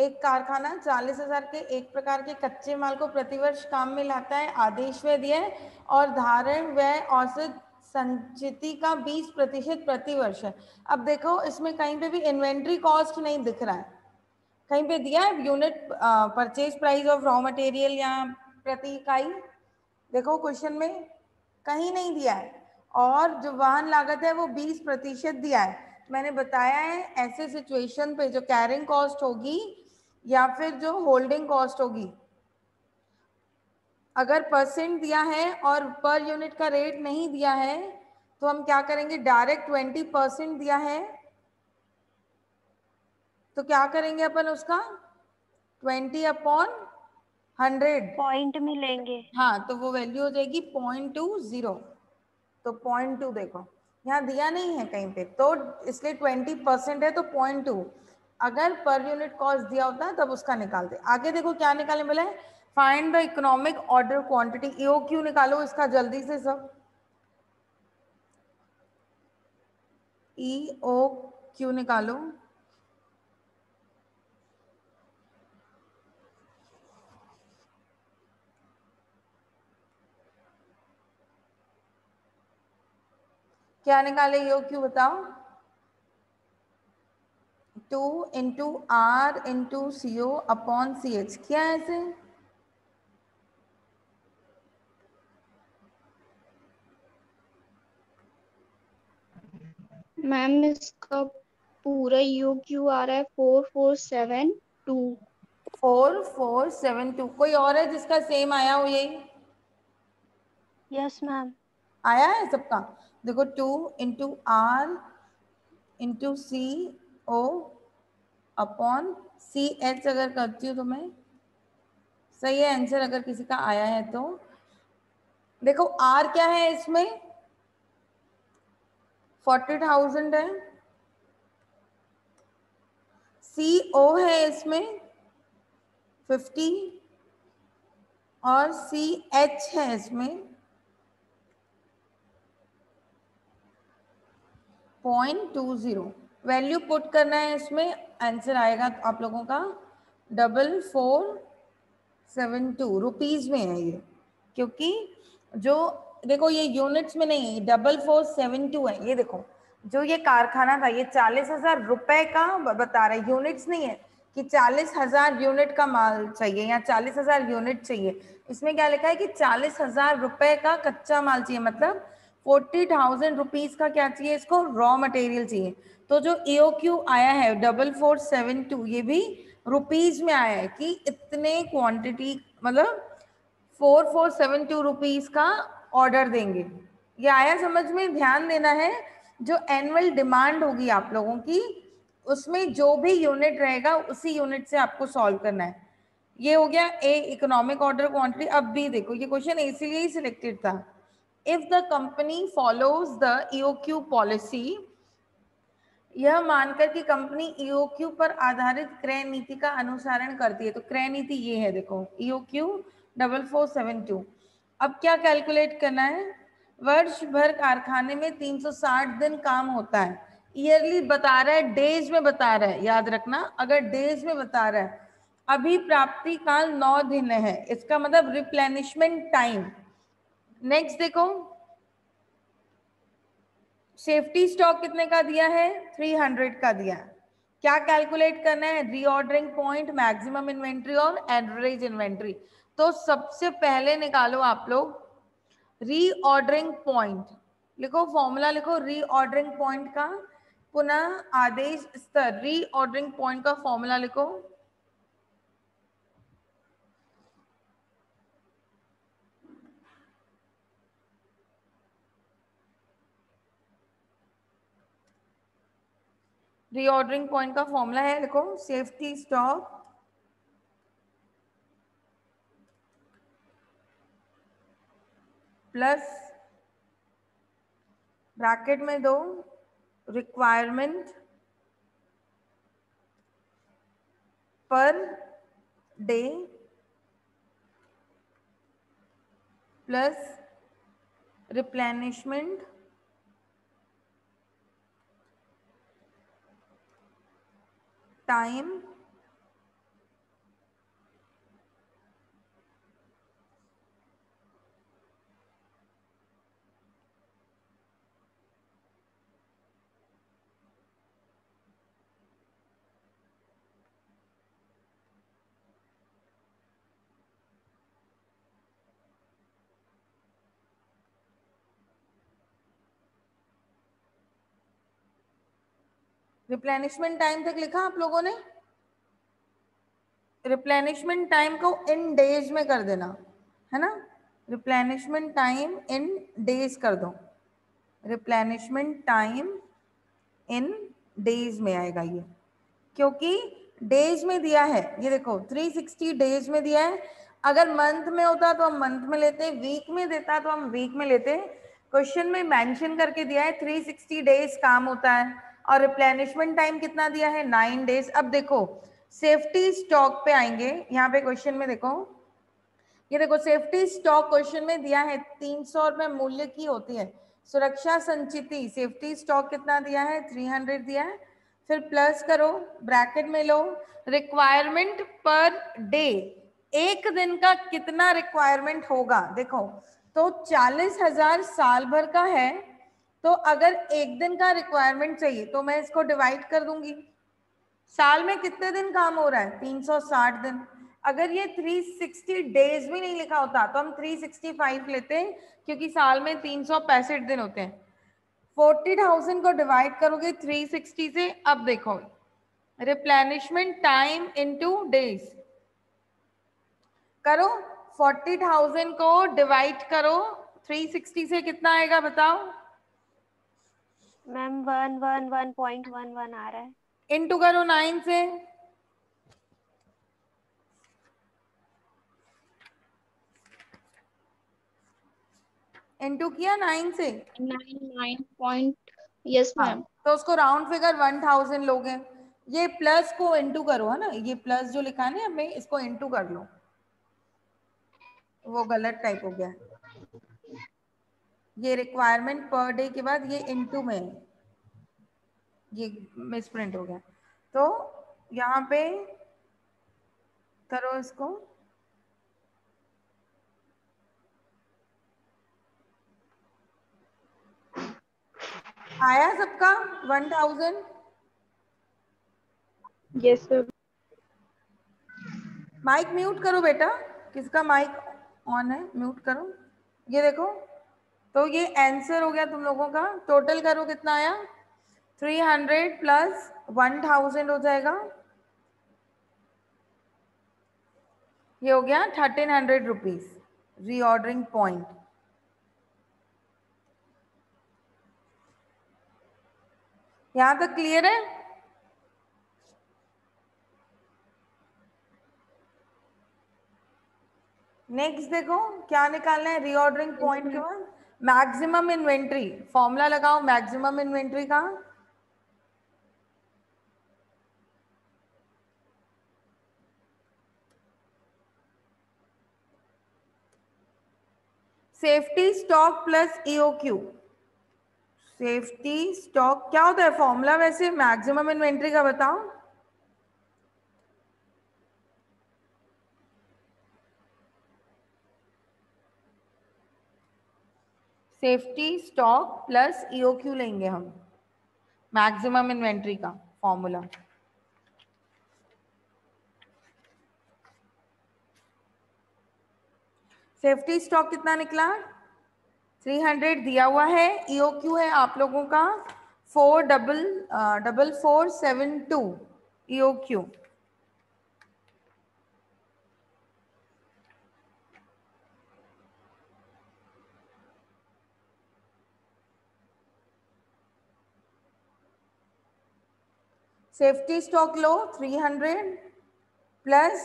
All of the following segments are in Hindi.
एक कारखाना चालीस हज़ार के एक प्रकार के कच्चे माल को प्रतिवर्ष काम में लाता है, आदेश दिया है और धारण व्यय औसत संचिति का 20 प्रतिशत प्रतिवर्ष है। अब देखो, इसमें कहीं पे भी इन्वेंट्री कॉस्ट नहीं दिख रहा है। कहीं पे दिया है unit purchase price of raw material या प्रति इकाई। देखो क्वेश्चन में कहीं नहीं दिया है और जो वाहन लागत है वो 20 प्रतिशत दिया है। मैंने बताया है, ऐसे सिचुएशन पे जो कैरिंग कॉस्ट होगी या फिर जो होल्डिंग कॉस्ट होगी। अगर परसेंट दिया है और पर यूनिट का रेट नहीं दिया है तो हम क्या करेंगे? डायरेक्ट ट्वेंटी परसेंट दिया है। तो क्या करेंगे अपन उसका? ट्वेंटी अपॉन हंड्रेड पॉइंट में लेंगे हाँ तो वो वैल्यू हो जाएगी पॉइंट टू ज़ीरो तो पॉइंट टू देखो। यहाँ दिया नहीं है कहीं पे तो इसलिए ट्वेंटी परसेंट है तो पॉइंट टू अगर पर यूनिट कॉस्ट दिया होता है, तब उसका निकालते आगे देखो क्या निकालने बोला है? Find the economic order quantity E O निकालो इसका जल्दी से सब। ई ओ क्यू निकालो। क्या निकाले? ईओ क्यू बताओ। Two into R into C O upon C H क्या है ऐसे? मैम इसका पूरा यू क्यू आ रहा है four four seven two. Four four seven two कोई और है जिसका सेम आया हो यही? यस मैम आया है सबका? देखो two into R into C O upon C H अगर करती हूँ तो मैं, सही है आंसर अगर किसी का आया है तो। देखो आर क्या है इसमें? फोर्टी थाउज़ेंड है। सी ओ है इसमें फिफ्टी और सी एच है इसमें point two zero value put करना है इसमें, आंसर आएगा आप लोगों का, double four seven two rupees में है ये, क्योंकि जो, देखो ये यूनिट्स में नहीं है डबल फोर सेवन टू है, ये देखो, जो ये कारखाना था, ये चालीस हज़ार रुपए का बता रहा है, यूनिट्स नहीं है, कि चालीस हज़ार यूनिट का माल चाहिए, या चालीस हज़ार यूनिट चाहिए, इसमें क्या लिखा है कि चालीस हज़ार रुपए का कच्चा माल चाहिए मतलब फोर्टी थाउज़ेंड रुपीज़ का क्या चाहिए इसको? रॉ मटेरियल चाहिए। तो जो ईओ क्यू आया है डबल फोर सेवन टू ये भी रुपीज़ में आया है कि इतने क्वांटिटी मतलब four four seven two rupees का ऑर्डर देंगे। ये आया समझ में? ध्यान देना है। जो एनुअल डिमांड होगी आप लोगों की, उसमें जो भी यूनिट रहेगा, उसी यूनिट से आपको सॉल्व करना है। ये हो गया ए इकोनॉमिक ऑर्डर क्वांटिटी अब भी देखो, ये क्वेश्चन इसीलिए ही सिलेक्टेड था। If the company follows the EOQ policy यह मानकर कि कंपनी ईओक्यू पर आधारित क्रय नीति का अनुसरण करती है। तो क्रय नीति ये है, देखो EOQ double four seven two अब क्या कैलकुलेट करना है? वर्ष भर कारखाने में 360 दिन काम होता है। ईयरली बता रहा है डेज़ में बता रहा है, याद रखना, अगर डेज़ में बता रहा है। अभी प्राप्ति काल नौ दिन है, इसका मतलब रिप्लेनिशमेंट टाइम नेक्स्ट देखो। सेफ्टी स्टॉक कितने का दिया है? 300 का दिया। क्या कैलकुलेट करना है? रीऑर्डरिंग पॉइंट मैक्सिमम इन्वेंट्री और एवरेज इन्वेंट्री तो सबसे पहले निकालो आप लोग। रीऑर्डरिंग पॉइंट लिखो फॉर्मूला लिखो रीऑर्डरिंग पॉइंट का पुनः आदेश स्तर। रीऑर्डरिंग पॉइंट का फॉर्मूला लिखो। रीऑर्डरिंग पॉइंट का फॉर्मूला है, देखो सेफ्टी स्टॉक प्लस ब्रैकेट में दो requirement per day plus replenishment time replenishment time तक लिखा आप लोगों ने? रिप्लेनिशमेंट टाइम को इन डेज़ में कर देना, है ना? रिप्लेनिशमेंट टाइम इन डेज़ कर दो। रिप्लेनिशमेंट टाइम इन डेज़ में आएगा ये। क्योंकि डेज़ में दिया है, ये देखो 360 डेज़ में दिया है। अगर मंथ में होता तो हम मंथ में लेते वीक में देता तो हम वीक में लेते। क्वेश्चन में मेंशन करके दिया है 360 डेज़ काम होता है। और रिप्लेनिशमेंट टाइम कितना दिया है? नाइन डेज़ अब देखो सेफ्टी स्टॉक पे आएँगे। यहाँ पे क्वेश्चन में देखो। ये देखो सेफ्टी स्टॉक क्वेश्चन में दिया है, तीन सौ रुपए मूल्य की होती है। सुरक्षा संचिति सेफ्टी स्टॉक कितना दिया है? थ्री हंड्रेड दिया है। फिर प्लस करो ब्रैकेट में लो। रिक्वायरमेंट पर डे एक दिन का कितना रिक्वायरमेंट होगा? देखो तो चालीस हज़ार साल भर का है तो अगर एक दिन का रिक्वायरमेंट चाहिए तो मैं इसको डिवाइड कर दूँगी। साल में कितने दिन काम हो रहा है? 360 दिन। अगर ये 360 डेज़ भी नहीं लिखा होता तो हम 365 लेते हैं क्योंकि साल में तीन सौ पैंसठ दिन होते हैं। फोर्टी थाउज़ेंड को डिवाइड करोगे 360 से अब देखो। रिप्लेनिशमेंट टाइम इनटू डेज़ करो 40,000 को डिवाइड करो 360 से कितना आएगा बताओ? Ma'am one one one point one one आ रहा है। इनटू करो नाइन से। इनटू किया नाइन से? Nine nine point yes ma'am तो उसको राउंड फिगर वन थाउज़ेंड लोगे। ये प्लस को इनटू करो है ना? ये प्लस जो लिखा है ना हमें इसको इनटू कर लो। वो गलत टाइप हो गया। ये रिक्वायरमेंट पर डे के बाद ये इनटू में ये मिस प्रिंट हो गया। तो यहाँ पे करो इसको। आया सबका? One thousand yes sir mike mute करो बेटा। किसका माइक ऑन है? म्यूट करो। ये देखो। तो ये आंसर हो गया तुम लोगों का। टोटल करो कितना आया? Three hundred plus one thousand हो जाएगा। ये हो गया thirteen hundred rupees reordering point यहाँ तक क्लियर है? नेक्स्ट देखो क्या निकालना है? रीऑर्डरिंग पॉइंट के बाद। मैक्सिमम इन्वेंट्री फॉर्मूला लगाओ मैक्सिमम इन्वेंट्री का। Safety stock plus EOQ safety stock क्या होता है फॉर्मूला वैसे? मैक्सिमम इन्वेंट्री का बताओ। सेफ्टी स्टॉक प्लस ईओक्यू लेंगे हम। मैक्सिमम इन्वेंट्री का फॉर्मूला। सेफ्टी स्टॉक कितना निकला? 300 दिया हुआ है। ईओक्यू है आप लोगों का। Four double double four seven two EOQ safety stock लो 300 प्लस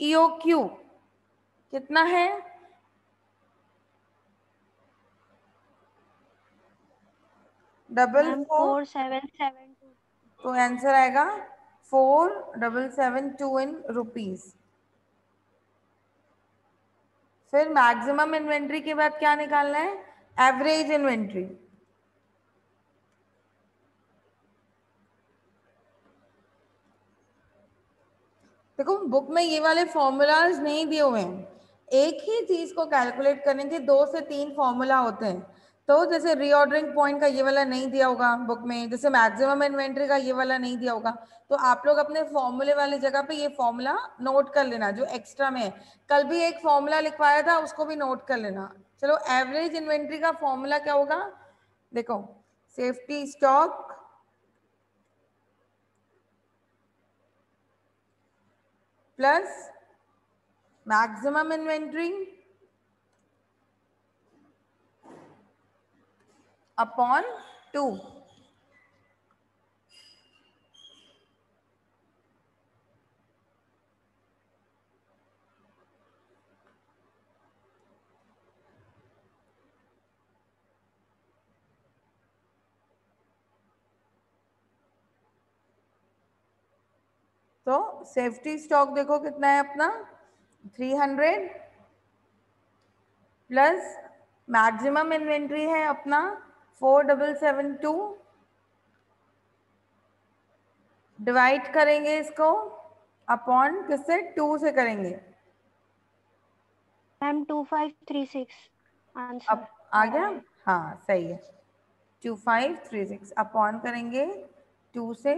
ईओक्यू कितना है? Double four. Seven seven two तो आंसर आएगा four double seven two in rupees फिर मैक्सिमम इन्वेंट्री के बाद क्या निकालना है? एवरेज इन्वेंट्री देखो बुक में ये वाले फॉर्मूलाज नहीं दिए हुए हैं। एक ही चीज़ को कैलकुलेट करने के दो से तीन फॉर्मूला होते हैं। तो जैसे रीऑर्डरिंग पॉइंट का ये वाला नहीं दिया होगा बुक में, जैसे मैक्सिमम इन्वेंट्री का ये वाला नहीं दिया होगा। तो आप लोग अपने फॉर्मूले वाली जगह पे ये फॉर्मूला नोट कर लेना, जो एक्स्ट्रा में है। कल भी एक फॉर्मूला लिखवाया था, उसको भी नोट कर लेना। चलो एवरेज इन्वेंट्री का फॉर्मूला क्या होगा? देखो safety stock plus maximum inventory upon 2 safety stock देखो कितना है अपना? 300 प्लस मैक्सिमम इन्वेंट्री है अपना four double seven two divide करेंगे इसको अपॉन किससे? टू से करेंगे। Ma'am two five three six अब आ गया? हाँ सही है। Two five three six upon करेंगे टू से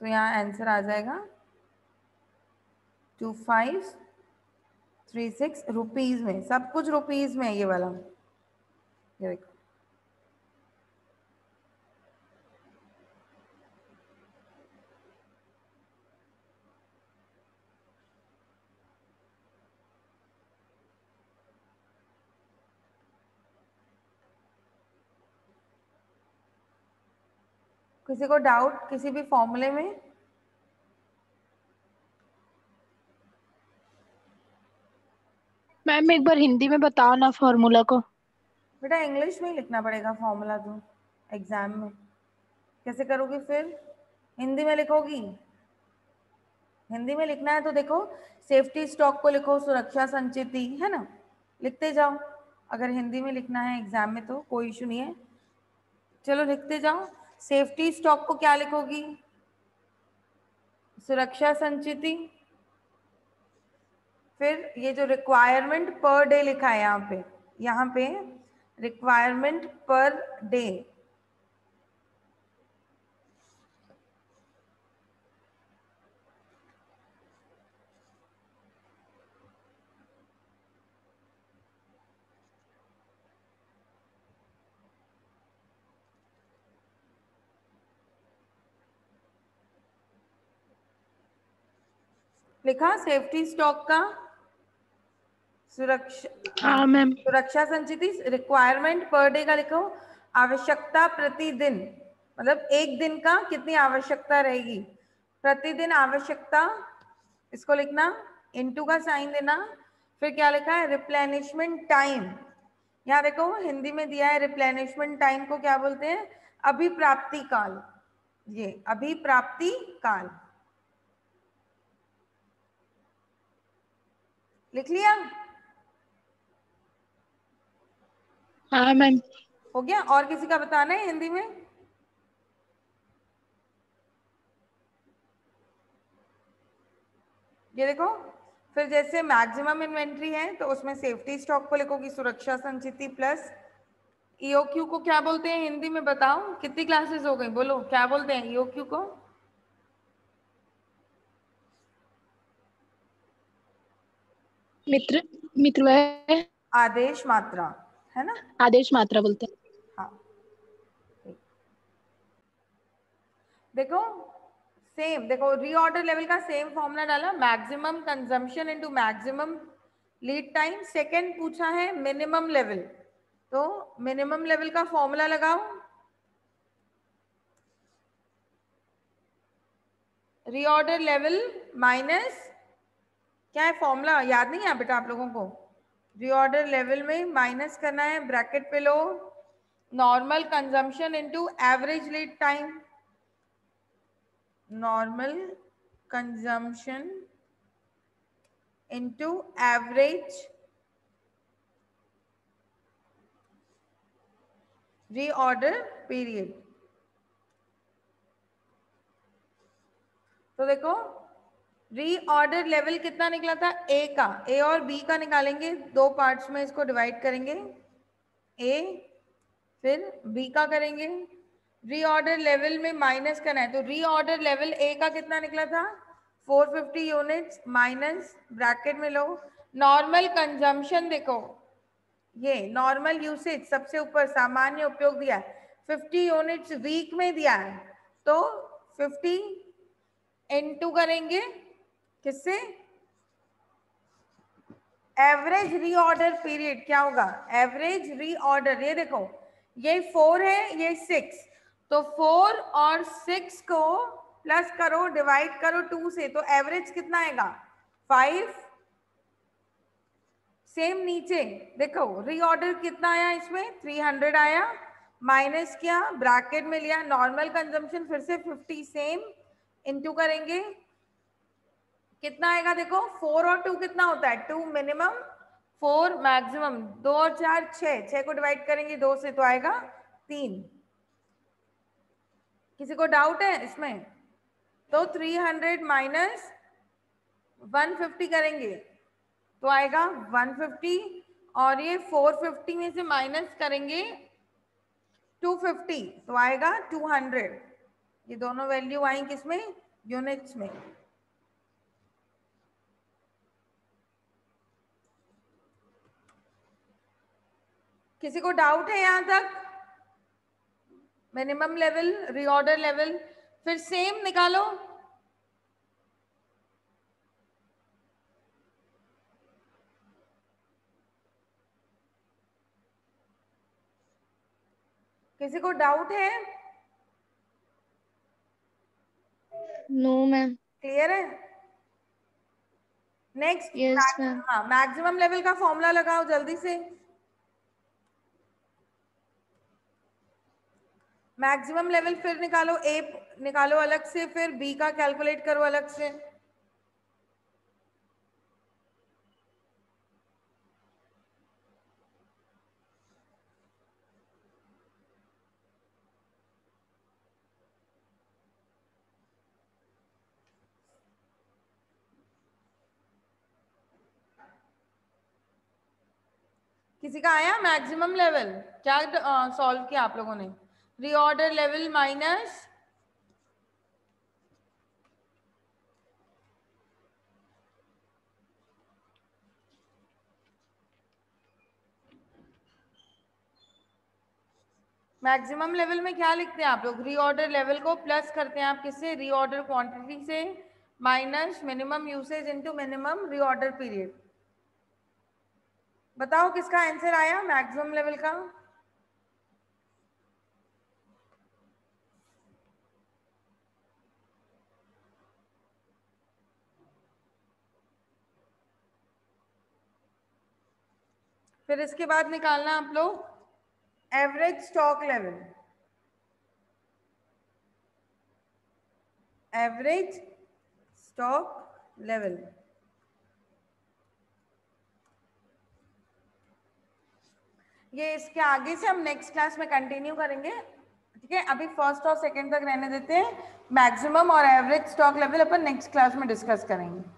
तो यहाँ आंसर आ जाएगा two five three six rupees में, सब कुछ रुपीज़ में है ये वाला। ये देखो किसी को डाउट किसी भी फॉर्मूले में? मैम एक बार हिंदी में बताओ ना फॉर्मूला को। बेटा इंग्लिश में ही लिखना पड़ेगा फॉर्मूला तो एग्ज़ाम में। कैसे करोगी फिर? हिंदी में लिखोगी? हिंदी में लिखना है तो देखो सेफ्टी स्टॉक को लिखो सुरक्षा संचिति है ना? लिखते जाओ। अगर हिंदी में लिखना है एग्ज़ाम में तो कोई इशू नहीं है। चलो लिखते जाओ। सेफ्टी स्टॉक को क्या लिखोगी? सुरक्षा संचिति। फिर ये जो रिक्वायरमेंट पर डे लिखा है यहाँ पे यहाँ पे रिक्वायरमेंट पर डे लिखा सेफ्टी स्टॉक का सुरक्षा हाँ मैम सुरक्षा संचिति रिक्वायरमेंट पर डे का लिखो आवश्यकता प्रतिदिन मतलब एक दिन का कितनी आवश्यकता रहेगी? प्रतिदिन आवश्यकता इसको लिखना इनटू का साइन देना फिर क्या लिखा है? रिप्लेनिशमेंट टाइम यहाँ देखो हिंदी में दिया है रिप्लेनिशमेंट टाइम को क्या बोलते हैं? अभिप्राप्ति काल. ये अभिप्राप्ति काल. लिख लिया? हाँ मैम। हो गया? और किसी का बताना है हिंदी में? ये देखो फिर जैसे मैक्सिमम इन्वेंट्री है तो उसमें सेफ्टी स्टॉक को लिखोगी सुरक्षा संचिति प्लस ईओक्यू को क्या बोलते हैं हिंदी में बताओ? कितनी क्लासेस हो गई? बोलो क्या बोलते हैं ईओक्यू को? मित्र मित्र वह आदेश मात्रा है ना? आदेश मात्रा बोलते हैं। हाँ। देखो सेम देखो रीऑर्डर लेवल का सेम फॉर्मूला डाला। Maximum consumption into maximum lead time second पूछा है मिनिमम लेवल तो मिनिमम लेवल का फॉर्मूला लगाओ। रीऑर्डर लेवल माइनस क्या है फॉर्मूला याद नहीं है बेटा आप लोगों को? रीऑर्डर लेवल में माइनस करना है ब्रैकेट पे लो normal consumption into average lead time normal consumption into average reorder period तो देखो रीऑर्डर लेवल कितना निकला था? ए का। ए और बी का निकालेंगे। दो पार्ट्स में इसको डिवाइड करेंगे। ए फिर बी का करेंगे। रीऑर्डर लेवल में माइनस करना है। तो रीऑर्डर लेवल ए का कितना निकला था? 450 यूनिट्स माइनस ब्रैकेट में लो। नॉर्मल कंजम्पशन देखो। ये नॉर्मल यूसेज सबसे ऊपर सामान्य उपयोग दिया है। 50 यूनिट्स वीक में दिया है। तो फिफ्टी इनटू करेंगे। किससे? एवरेज रीऑर्डर पीरियड क्या होगा? एवरेज रीऑर्डर ये देखो, ये फोर है, ये सिक्स तो फोर और सिक्स को प्लस करो डिवाइड करो टू से तो एवरेज कितना आएगा? फाइव सेम नीचे, देखो रीऑर्डर कितना आया इसमें? थ्री हंड्रेड आया माइनस किया ब्रैकेट में लिया नॉर्मल कंजम्पशन फिर से फिफ्टी सेम इनटू करेंगे कितना आएगा देखो? फोर और टू कितना होता है? टू मिनिमम फोर मैक्सिमम दो और चार, छह। छह को डिवाइड करेंगे दो से तो आएगा तीन। किसी को डाउट है इसमें? तो three hundred minus one fifty करेंगे तो आएगा वन फिफ्टी और ये फोर फिफ्टी में से माइनस करेंगे टू फिफ्टी तो आएगा टू हंड्रेड ये दोनों वैल्यू आई किसमें? यूनिट्स में। किसी को डाउट है यहाँ तक? मिनिमम लेवल रीऑर्डर लेवल फिर सेम निकालो। किसी को डाउट है? नो मैम क्लियर है? नेक्स्ट हाँ मैक्सिमम लेवल का फॉर्मूला लगाओ जल्दी से। मैक्सिमम लेवल फिर निकालो ए निकालो अलग से, फिर बी का कैलकुलेट करो अलग से। किसी का आया? मैक्सिमम लेवल क्या सॉल्व किया आप लोगों ने? Reorder level minus maximum level में क्या लिखते हैं आप लोग? रीऑर्डर लेवल को प्लस करते हैं आप किससे? रीऑर्डर क्वांटिटी से minus minimum usage into minimum reorder period बताओ किसका आंसर आया? मैक्सिमम लेवल का? फिर इसके बाद निकालना आप लोग average stock level average stock level ये इसके आगे से हम नेक्स्ट क्लास में कंटिन्यू करेंगे। ठीक है, अभी फ़र्स्ट और सेकंड तक रहने देते हैं। मैक्सिमम और एवरेज स्टॉक लेवल अपन नेक्स्ट क्लास में डिस्कस करेंगे।